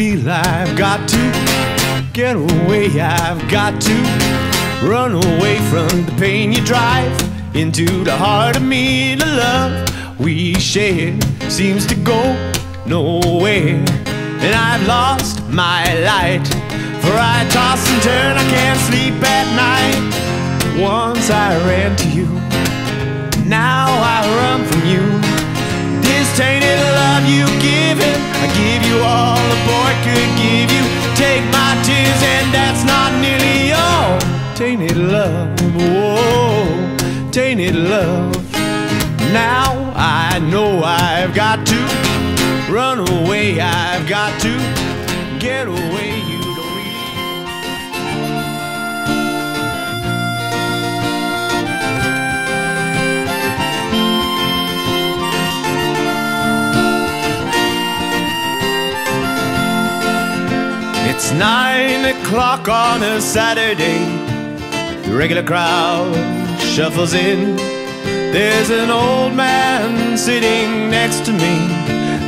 Feel I've got to get away, I've got to run away from the pain you drive into the heart of me. The love we share seems to go nowhere, and I've lost my light. For I toss and turn, I can't sleep at night. Once I ran to you, now you given, I give you all a boy could give you. Take my tears, and that's not nearly all. Tainted love, whoa, tainted love. Now I know I've got to run away, I've got to get away. It's nine o'clock on a Saturday. The regular crowd shuffles in. There's an old man sitting next to me,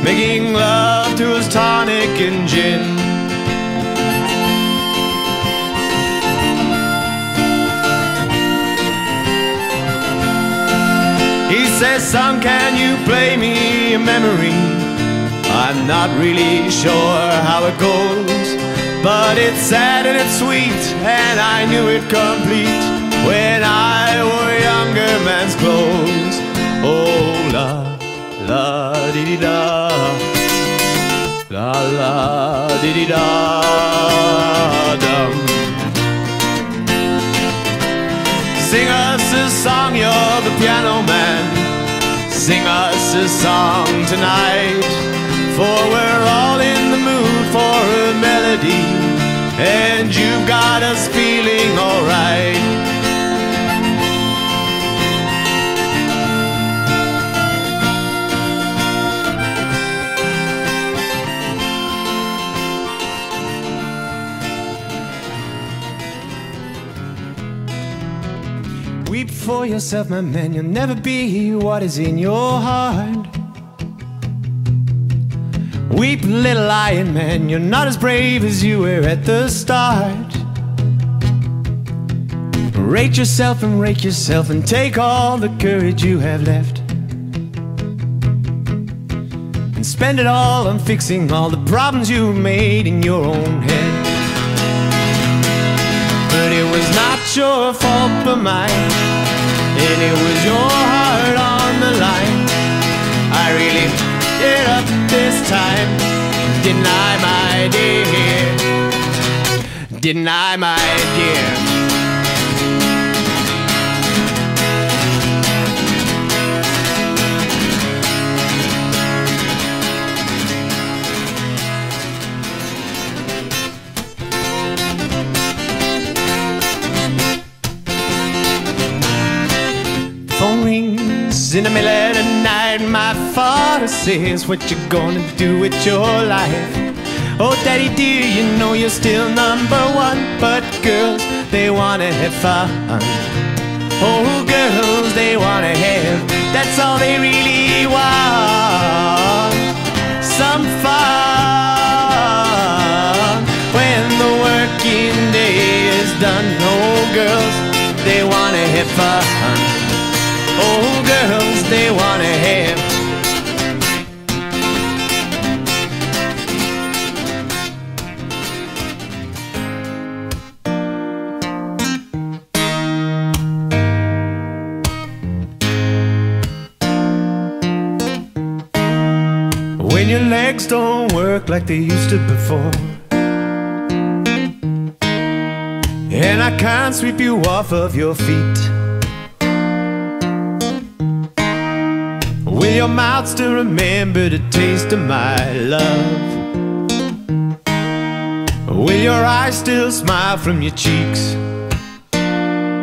making love to his tonic and gin. He says, Son, can you play me a memory? I'm not really sure how it goes, but it's sad and it's sweet, and I knew it complete when I wore younger man's clothes. Oh la la di di da, la la di di da dum. Sing us a song, you're the piano man. Sing us a song tonight. For we're all in the mood for a melody. And you've got us feeling alright. Weep for yourself, my man. You'll never be what is in your heart. Weep, little lion man. You're not as brave as you were at the start. Rate yourself and rake yourself and take all the courage you have left. And spend it all on fixing all the problems you made in your own head. But it was not your fault but mine And it was your heart on the line I really did up this time. Didn't my dear. Didn't my dear. Phone rings in the middle of the night. My father says, What you gonna do with your life? Oh, daddy dear, you know you're still number one. But girls, they wanna have fun. Oh, girls, they wanna have. That's all they really want. Some fun when the working day is done. Oh, girls, they wanna have fun. Oh, girls, they wanna work like they used to before. And I can't sweep you off of your feet. Will your mouth still remember the taste of my love? Will your eyes still smile from your cheeks?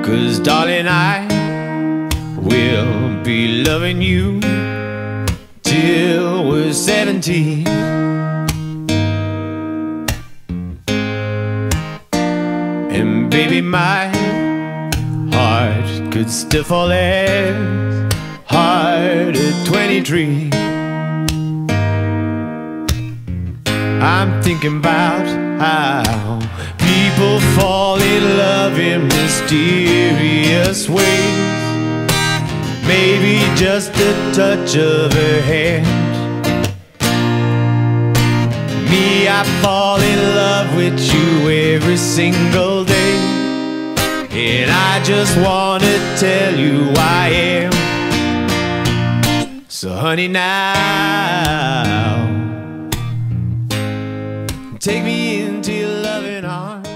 Cause darling, I will be loving you till we're 70. My heart could still fall as hard at 23. I'm thinking about how people fall in love in mysterious ways. Maybe just a touch of her hand. Me, I fall in love with you every single day. And I just wanna tell you I am. So, honey, now take me into your loving arms.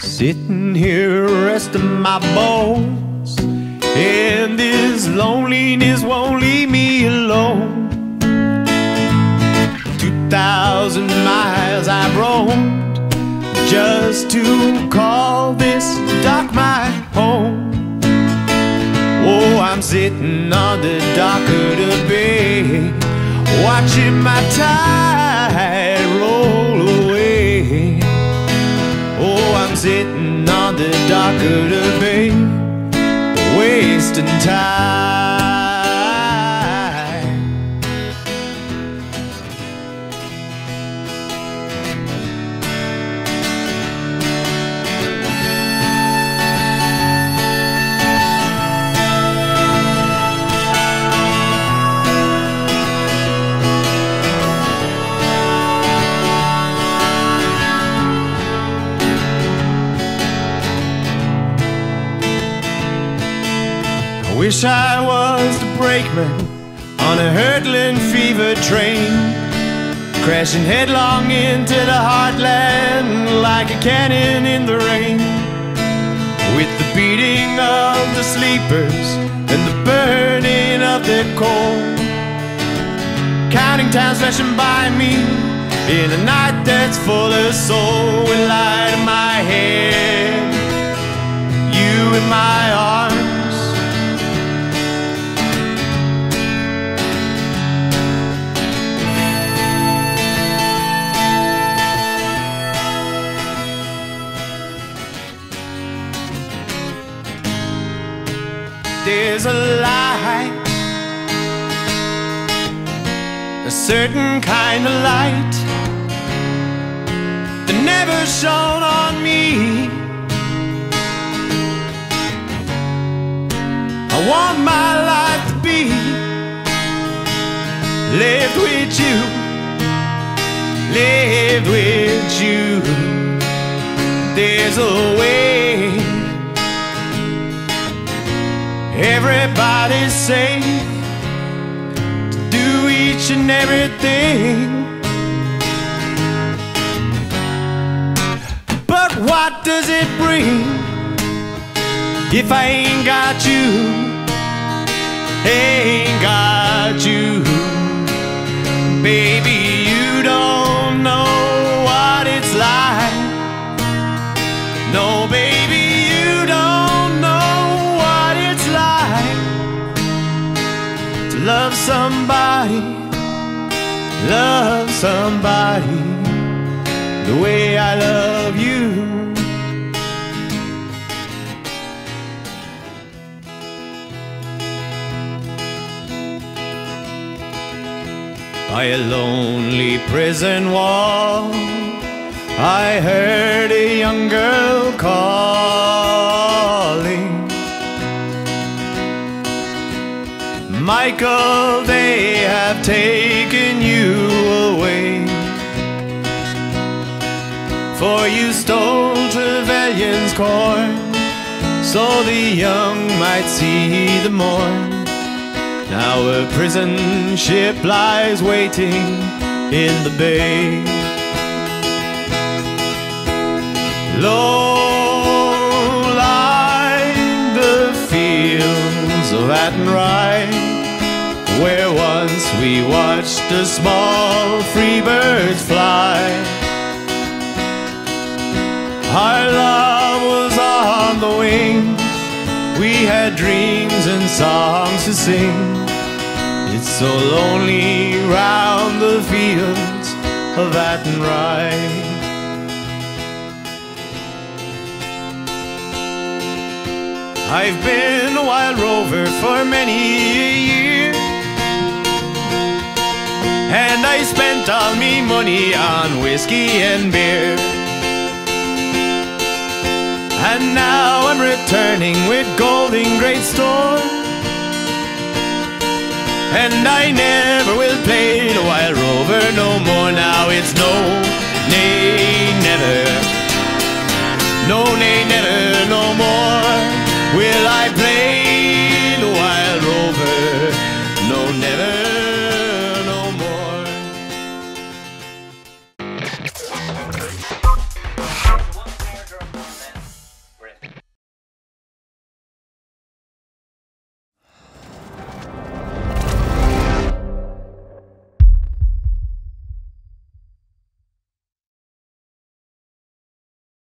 Sitting here resting my bones, and this loneliness won't leave just to call this dock my home. Oh, I'm sitting on the dock of the bay, watching my tide roll away. Oh, I'm sitting on the dock of the bay, wasting time. Wish I was the brakeman on a hurtling fever train, crashing headlong into the heartland like a cannon in the rain. With the beating of the sleepers and the burning of their coal, counting towns flashing by me in a night that's full of soul. With light in my head, you in my arms. There's a light, a certain kind of light that never shone on me. I want my life to be lived with you, lived with you. There's a way. Safe to do each and everything. But what does it bring if I ain't got you? Ain't got you, baby. Somebody, love somebody the way I love you. By a lonely prison wall, I heard a young girl calling. Michael, they have taken you away. For you stole Trevelyan's corn, so the young might see the morn. Now a prison ship lies waiting in the bay. Low lie the fields of Athenry, where once we watched the small free birds fly. Our love was on the wing, we had dreams and songs to sing. It's so lonely round the fields of Athenry. I've been a wild rover for many a year. And I spent all me money on whiskey and beer. And now I'm returning with gold in great store. And I never will play the wild rover no more. Now it's no, nay, never. No, nay, never